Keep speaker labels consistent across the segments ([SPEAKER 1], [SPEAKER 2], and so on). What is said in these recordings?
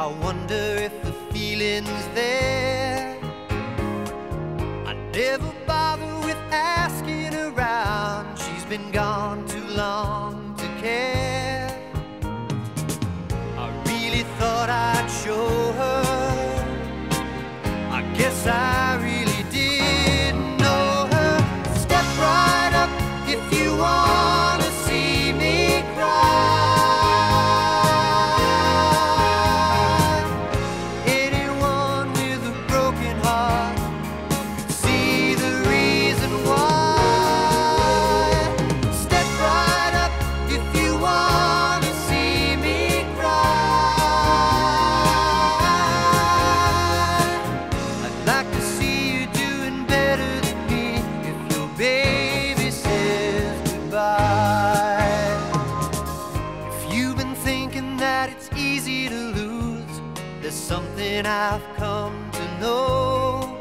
[SPEAKER 1] I wonder if the feeling's there. I never bother with asking around. She's been gone too long to care. women I've come to know.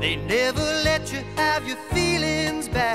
[SPEAKER 1] They never let you have your feelings back.